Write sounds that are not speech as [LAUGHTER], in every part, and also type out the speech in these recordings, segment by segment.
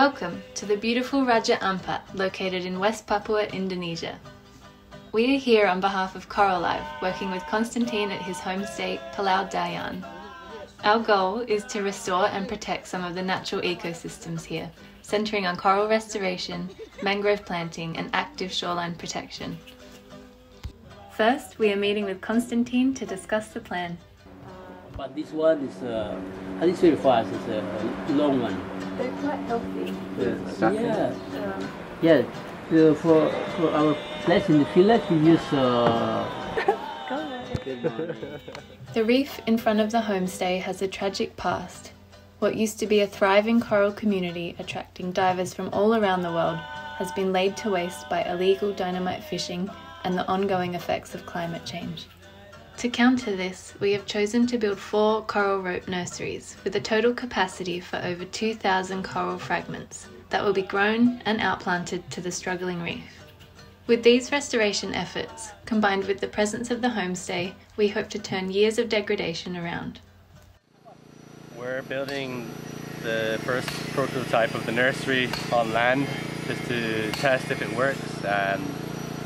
Welcome to the beautiful Raja Ampat located in West Papua, Indonesia. We are here on behalf of Coral Life, working with Konstantin at his homestay, Pulau Dayan. Our goal is to restore and protect some of the natural ecosystems here, centering on coral restoration, mangrove planting and active shoreline protection. First, we are meeting with Konstantin to discuss the plan. But this one is, uh, how do you say fast? It's a long one. They're quite healthy. Yeah. Yeah. Uh, for, for our place in the village, we use uh, [LAUGHS] [LAUGHS] The reef in front of the homestay has a tragic past. What used to be a thriving coral community attracting divers from all around the world has been laid to waste by illegal dynamite fishing and the ongoing effects of climate change. To counter this, we have chosen to build four coral rope nurseries with a total capacity for over 2,000 coral fragments that will be grown and outplanted to the struggling reef. With these restoration efforts, combined with the presence of the homestay, we hope to turn years of degradation around. We're building the first prototype of the nursery on land just to test if it works and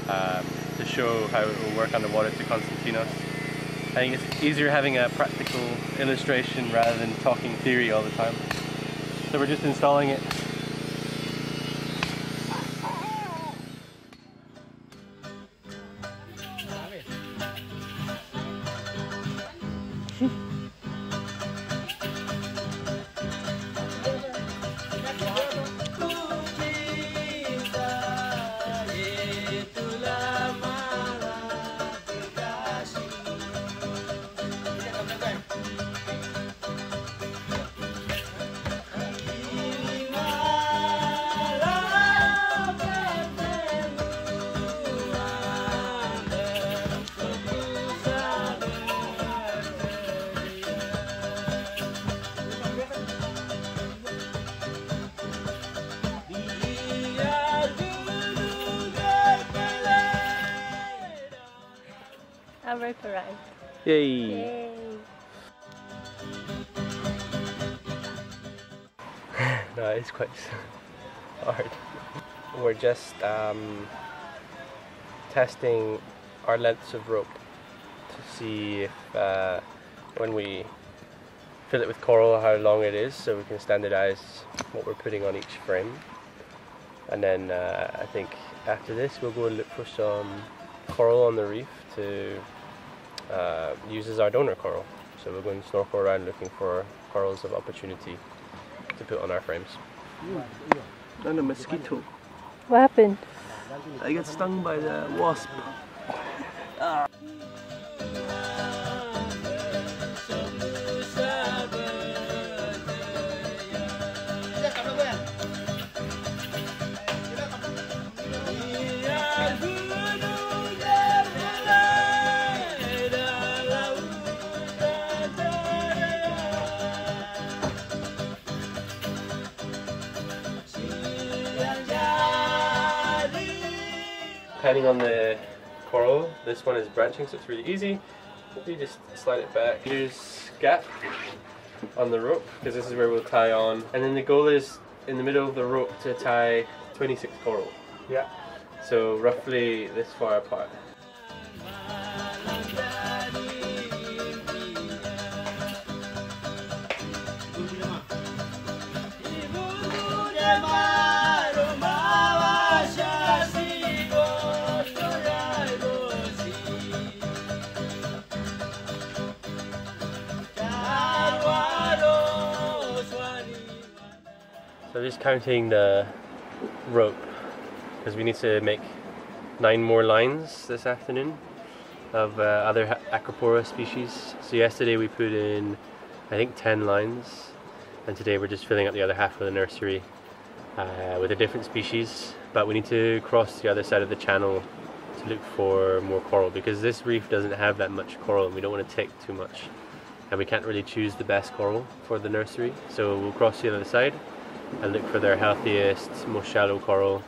um, to show how it will work underwater to Konstantinos. I think it's easier having a practical illustration rather than talking theory all the time. So we're just installing it Our. Yay! Yay! [LAUGHS] no, it's quite hard. We're just um, testing our lengths of rope to see if uh, when we fill it with coral how long it is so we can standardize what we're putting on each frame. And then uh, I think after this we'll go and look for some coral on the reef to uh, use our donor coral. So we're going to snorkel around looking for corals of opportunity to put on our frames. And a mosquito. What happened? I got stung by the wasp. Depending on the coral, this one is branching so it's really easy. You just slide it back. Here's gap on the rope because this is where we'll tie on. And then the goal is in the middle of the rope to tie 26 coral. Yeah. So roughly this far apart. So just counting the rope because we need to make nine more lines this afternoon of uh, other Acropora species. So yesterday we put in I think 10 lines and today we're just filling up the other half of the nursery uh, with a different species. But we need to cross the other side of the channel to look for more coral because this reef doesn't have that much coral and we don't want to take too much. And we can't really choose the best coral for the nursery. So we'll cross the other side and look for their healthiest, most shallow coral,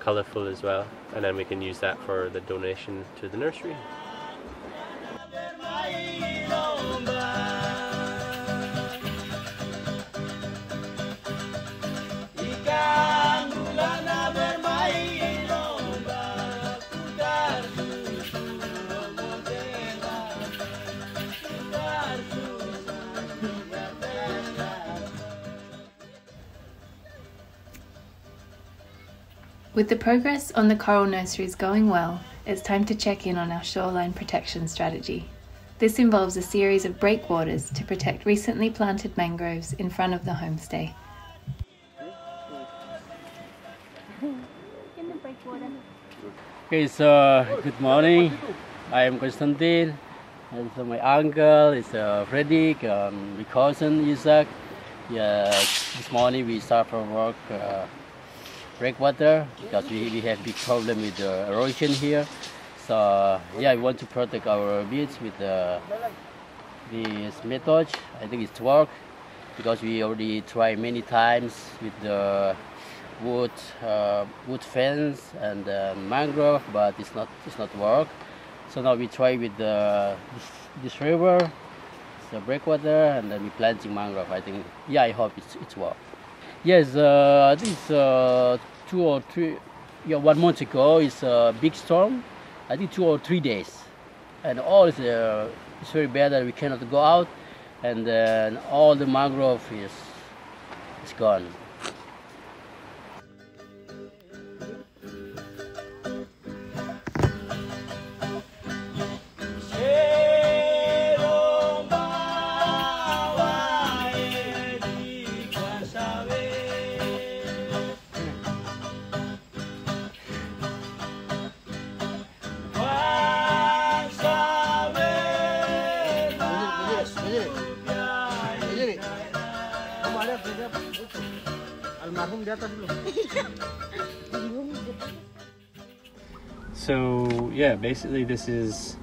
colourful as well, and then we can use that for the donation to the nursery. With the progress on the coral nurseries going well, it's time to check in on our shoreline protection strategy. This involves a series of breakwaters to protect recently planted mangroves in front of the homestay. Okay, so good morning. I am Konstantin, and so my uncle is uh, Fredrik, um, my cousin Isaac. Yeah, this morning we start from work uh, breakwater because we, we have big problem with the erosion here. So yeah, we want to protect our beach with uh, this method. I think it's work because we already tried many times with the wood uh, wood fence and uh, mangrove, but it's not it's not work. So now we try with the this, this river, the breakwater, and then we planting mangrove. I think yeah, I hope it's it's work. Yes, uh, I think it's uh, two or three. Yeah, one month ago it's a big storm. I think two or three days, and all is uh, it's very bad that we cannot go out, and then all the mangrove is is gone. So yeah, basically this is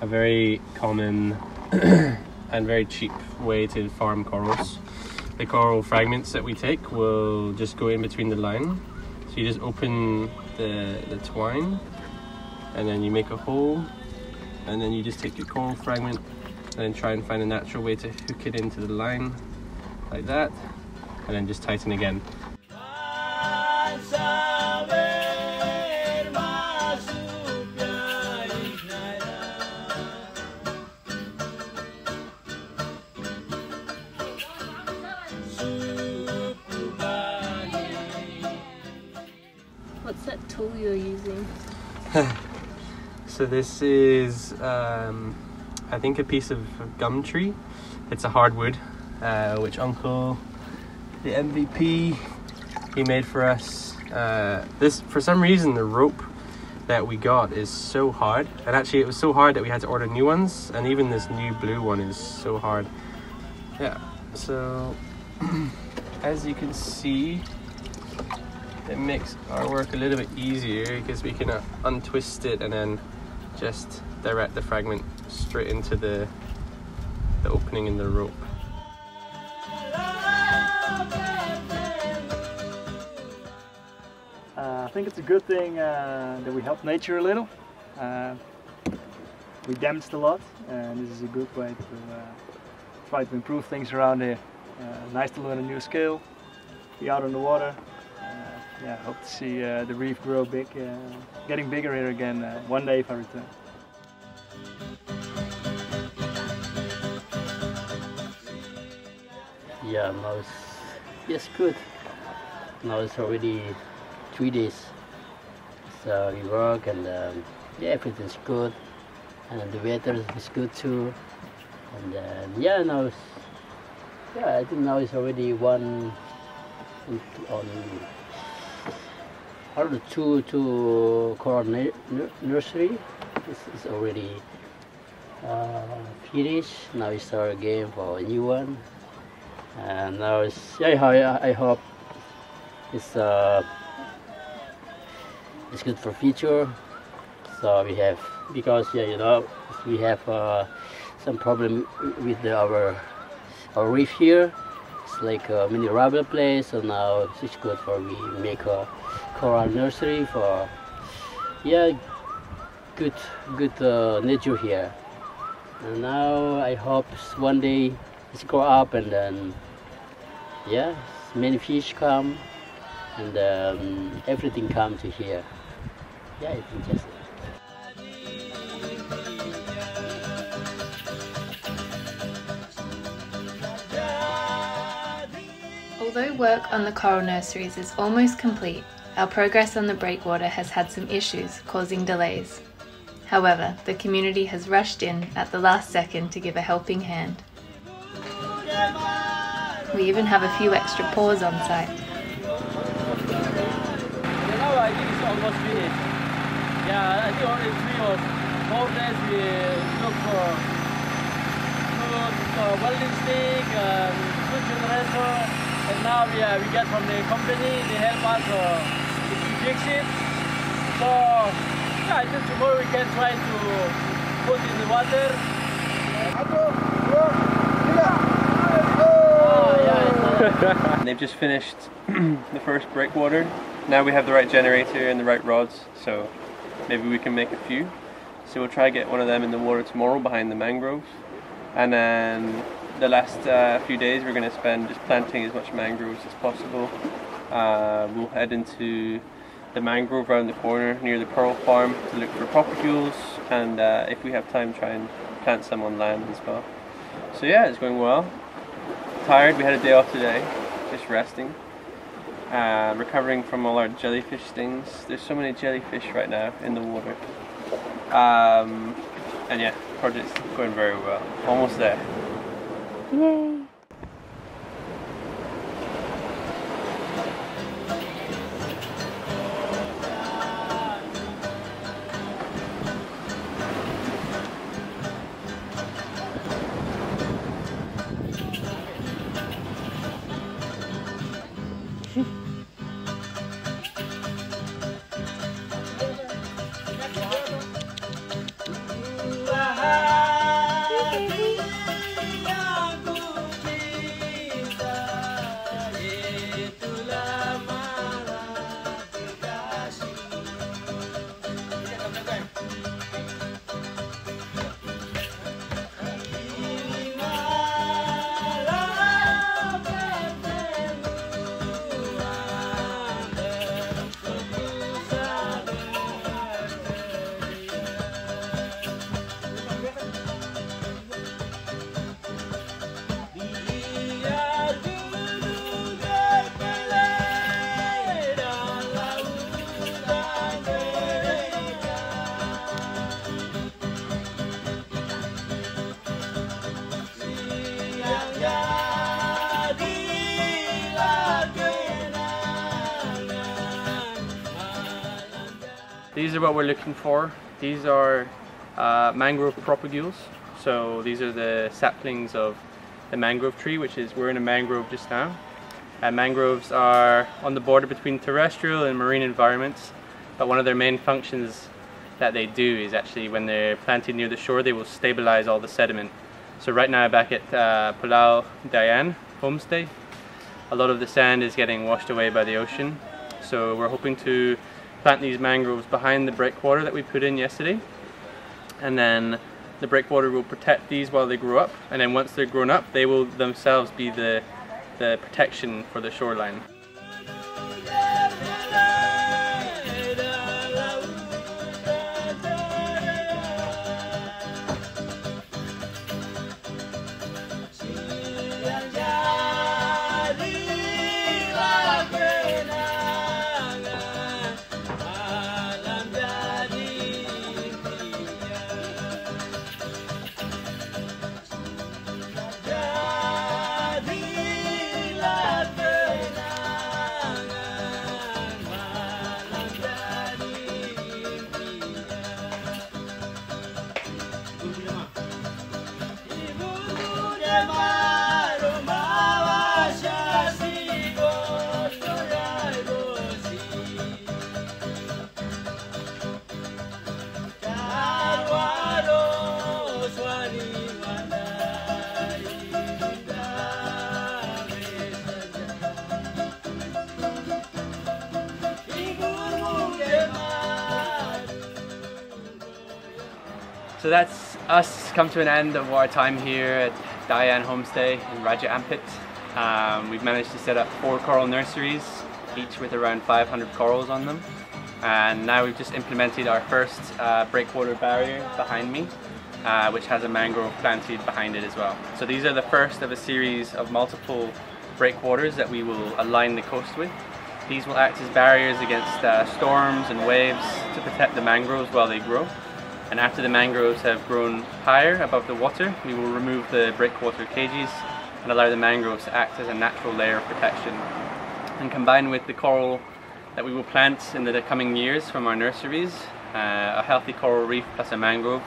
a very common [CLEARS THROAT] and very cheap way to farm corals. The coral fragments that we take will just go in between the line. So you just open the, the twine and then you make a hole and then you just take your coral fragment and then try and find a natural way to hook it into the line like that and then just tighten again. Tool you're using? [LAUGHS] So this is, um, I think, a piece of gum tree. It's a hardwood, uh, which Uncle, the MVP, he made for us. Uh, this, for some reason, the rope that we got is so hard, and actually, it was so hard that we had to order new ones. And even this new blue one is so hard. Yeah. So, [CLEARS THROAT] as you can see, it makes our work a little bit easier because we can uh, untwist it and then just direct the fragment straight into the the opening in the rope. Uh, I think it's a good thing uh, that we help nature a little. Uh, we damaged a lot, and this is a good way to uh, try to improve things around here. Uh, nice to learn a new skill, be out on the water. Uh, yeah, hope to see uh, the reef grow big, uh, getting bigger here again uh, one day if I return. Yeah, now it's yes good. Now it's already three days. So we work and um, yeah, everything's good, and the weather is good too. And then yeah, now it's, yeah, I think now it's already one on Know, two two coral nu- nu- nursery. this is already uh, finished. Now we start again for a new one and now it's yeah I, I hope it's uh it's good for future so we have because yeah you know we have uh, some problem with the, our our reef here it's like a mini rubber place so now it's good for we make a coral nursery for yeah good good uh, nature here. And now I hope one day it's grow up and then yeah many fish come and um, everything comes to here. Yeah I think just Although work on the coral nurseries is almost complete, our progress on the breakwater has had some issues, causing delays. However, the community has rushed in at the last second to give a helping hand. We even have a few extra paws on site. I think it's almost finished. Yeah, I think only three or four days we look for welding stick, um, generator, and now we, uh, we get from the company, they help us uh, to fix it. So yeah, I think tomorrow we can try to put in the water. Ah, yeah, it's, [LAUGHS] They've just finished [CLEARS THROAT] the first breakwater. Now we have the right generator and the right rods, so maybe we can make a few. So we'll try to get one of them in the water tomorrow behind the mangroves. And then the last uh, few days we're going to spend just planting as much mangroves as possible. Uh, we'll head into the mangrove around the corner near the Pearl Farm to look for propagules and uh, if we have time try and plant some on land as well. So yeah, it's going well. Tired, we had a day off today, just resting. Uh, recovering from all our jellyfish stings. There's so many jellyfish right now in the water. Um, and yeah, project's going very well. Almost there. Yay! These are what we're looking for. These are uh, mangrove propagules. So these are the saplings of the mangrove tree, which is, we're in a mangrove just now. And mangroves are on the border between terrestrial and marine environments, but one of their main functions that they do is actually when they're planted near the shore, they will stabilize all the sediment. So right now back at uh, Pulau Dayan homestay, a lot of the sand is getting washed away by the ocean. So we're hoping to plant these mangroves behind the breakwater that we put in yesterday. And then the breakwater will protect these while they grow up. And then once they're grown up, they will themselves be the, the protection for the shoreline. So that's us come to an end of our time here at Dayan Homestay in Raja Ampat. Um, we've managed to set up four coral nurseries, each with around 500 corals on them. And now we've just implemented our first uh, breakwater barrier behind me, uh, which has a mangrove planted behind it as well. So these are the first of a series of multiple breakwaters that we will align the coast with. These will act as barriers against uh, storms and waves to protect the mangroves while they grow. And after the mangroves have grown higher above the water, we will remove the breakwater cages and allow the mangroves to act as a natural layer of protection. And combined with the coral that we will plant in the coming years from our nurseries, uh, a healthy coral reef plus a mangrove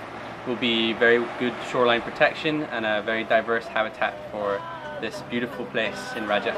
will be very good shoreline protection and a very diverse habitat for this beautiful place in Raja.